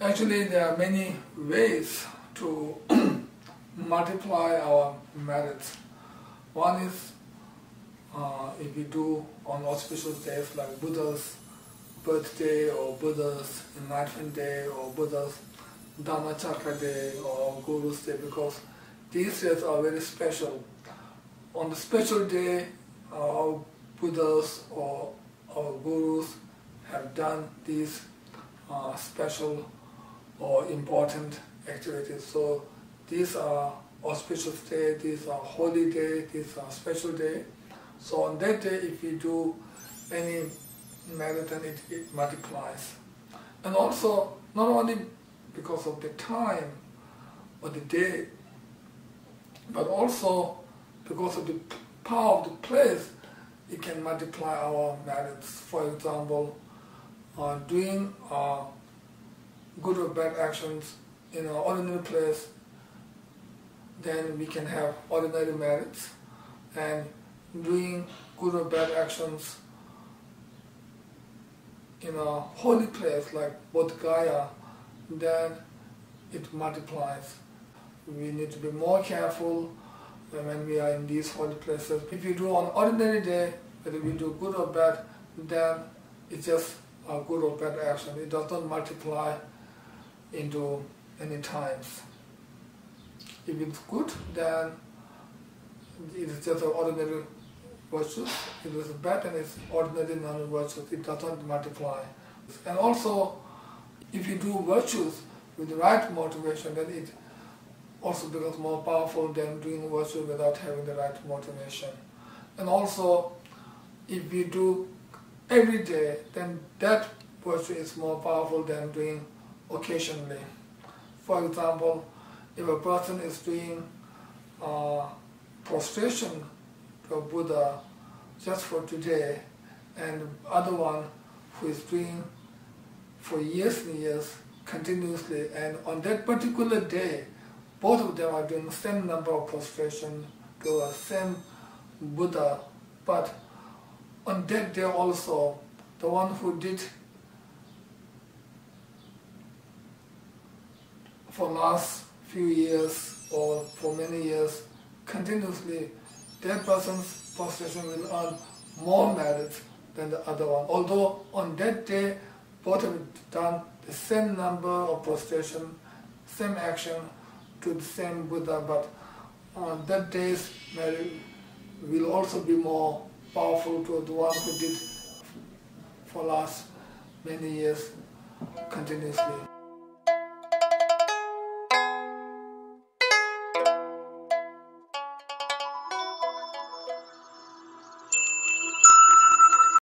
Actually, there are many ways to multiply our merits. One is uh, if we do on auspicious days like Buddha's birthday or Buddha's enlightenment day or Buddha's Dhammacakka day or Guru's day because these days are very special. On the special day, our Buddhas or our Gurus have done these uh, special or important activities. So these are auspicious day, these are holy day, these are special day. So on that day, if we do any merit, then it, it multiplies. And also, not only because of the time or the day, but also because of the power of the place, it can multiply our merits. For example, uh, doing uh, good or bad actions in an ordinary place, then we can have ordinary merits. And doing good or bad actions in a holy place like Bodh Gaya, then it multiplies. We need to be more careful when we are in these holy places. If we do on ordinary day, whether we do good or bad, then it's just a good or bad action. It does not multiply into any times. If it's good, then it is just an ordinary virtue. If it is bad, then it's ordinary non-virtue. It does not multiply. And also, if you do virtues with the right motivation, then it also becomes more powerful than doing virtue without having the right motivation. And also, if you do every day, then that virtue is more powerful than doing occasionally. For example, if a person is doing uh, prostration to Buddha just for today, and other one who is doing for years and years continuously, and on that particular day, both of them are doing the same number of prostration to a same Buddha, but on that day also, the one who did for last few years or for many years continuously, that person's prostration will earn more merit than the other one. Although on that day, both have done the same number of prostration, same action to the same Buddha, but on that day's merit will also be more powerful to the one who did for last many years continuously.